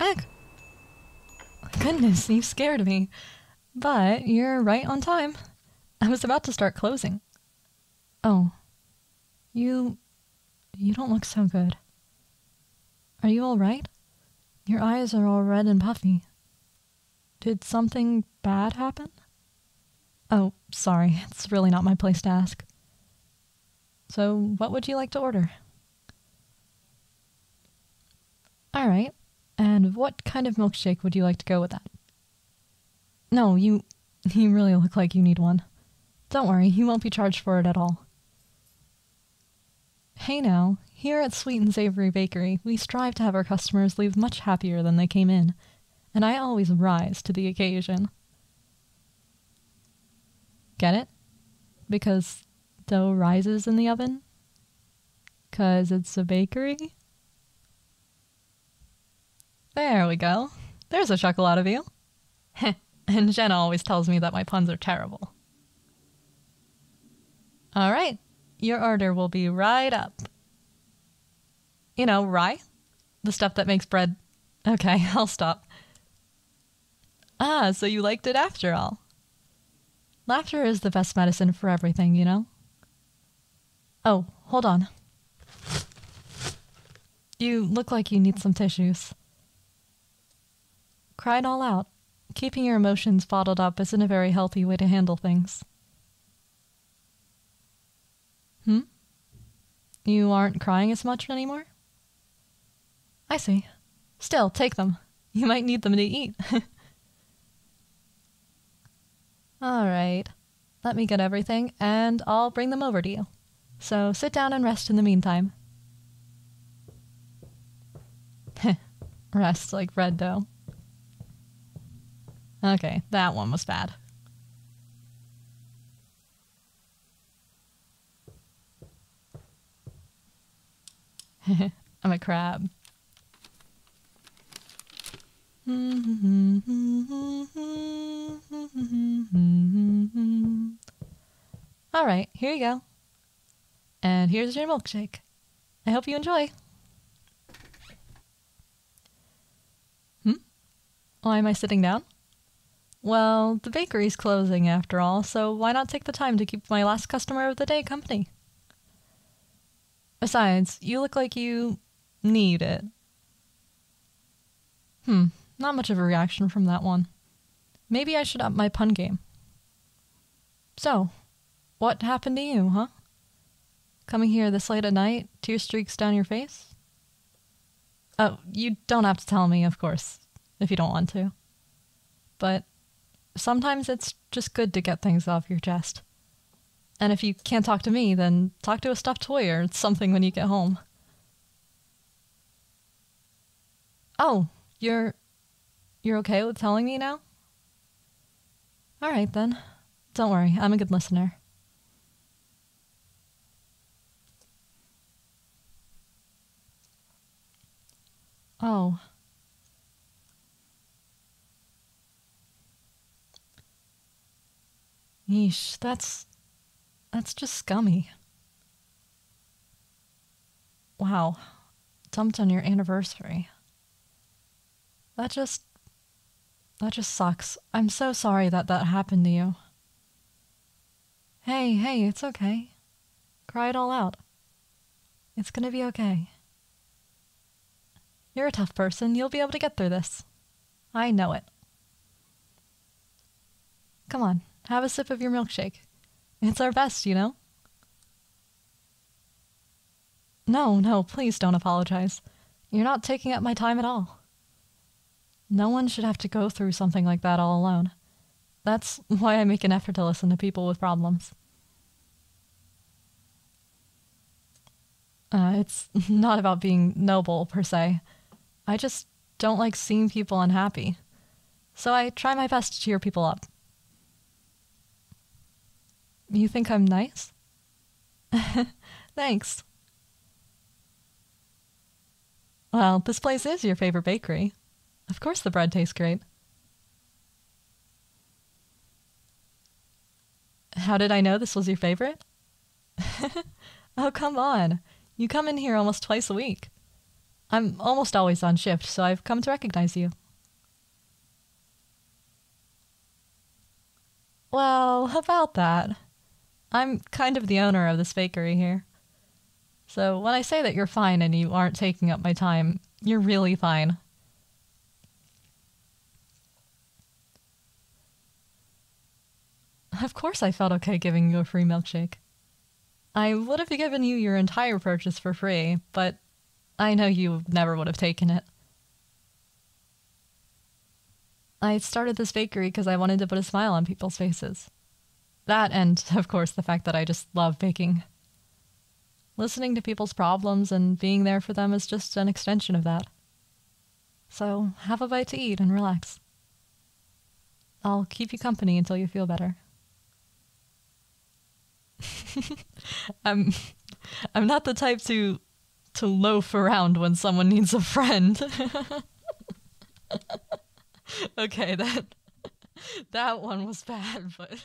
Egg! Goodness, you scared me. But you're right on time. I was about to start closing. Oh. You. You don't look so good. Are you alright? Your eyes are all red and puffy. Did something bad happen? Oh, sorry. It's really not my place to ask. So, what would you like to order? Alright. And what kind of milkshake would you like to go with that? No, you. You really look like you need one. Don't worry, you won't be charged for it at all. Hey now, here at Sweet and Savory Bakery, we strive to have our customers leave much happier than they came in, and I always rise to the occasion. Get it? Because dough rises in the oven? Cause it's a bakery? There we go. There's a out of you. and Jenna always tells me that my puns are terrible. All right, your order will be right up. You know, rye? The stuff that makes bread. Okay, I'll stop. Ah, so you liked it after all. Laughter is the best medicine for everything, you know? Oh, hold on. You look like you need some tissues. Cry it all out. Keeping your emotions bottled up isn't a very healthy way to handle things. Hmm? You aren't crying as much anymore? I see. Still, take them. You might need them to eat. All right. Let me get everything, and I'll bring them over to you. So sit down and rest in the meantime. rest like red dough. Okay, that one was bad. I'm a crab. All right, here you go. And here's your milkshake. I hope you enjoy. Hmm? Why am I sitting down? Well, the bakery's closing after all, so why not take the time to keep my last customer of the day company? Besides, you look like you need it. Hmm, not much of a reaction from that one. Maybe I should up my pun game. So, what happened to you, huh? Coming here this late at night, tear streaks down your face? Oh, you don't have to tell me, of course, if you don't want to. But sometimes it's just good to get things off your chest. And if you can't talk to me, then talk to a stuffed toy or something when you get home. Oh, you're you're okay with telling me now? All right then. Don't worry, I'm a good listener. Oh. Yeesh, that's that's just scummy. Wow. Dumped on your anniversary. That just that just sucks. I'm so sorry that that happened to you. Hey, hey, it's okay. Cry it all out. It's gonna be okay. You're a tough person. You'll be able to get through this. I know it. Come on, have a sip of your milkshake. It's our best, you know? No, no, please don't apologize. You're not taking up my time at all. No one should have to go through something like that all alone. That's why I make an effort to listen to people with problems. Uh, it's not about being noble, per se. I just don't like seeing people unhappy. So I try my best to cheer people up. You think I'm nice? Thanks. Well, this place is your favorite bakery. Of course the bread tastes great. How did I know this was your favorite? oh, come on. You come in here almost twice a week. I'm almost always on shift, so I've come to recognize you. Well, how about that. I'm kind of the owner of this bakery here. So when I say that you're fine and you aren't taking up my time, you're really fine. Of course I felt okay giving you a free milkshake. I would have given you your entire purchase for free, but I know you never would have taken it. I started this bakery because I wanted to put a smile on people's faces. That, and of course, the fact that I just love baking. Listening to people's problems and being there for them is just an extension of that. So, have a bite to eat and relax. I'll keep you company until you feel better. I'm I'm not the type to to loaf around when someone needs a friend. okay, that that one was bad, but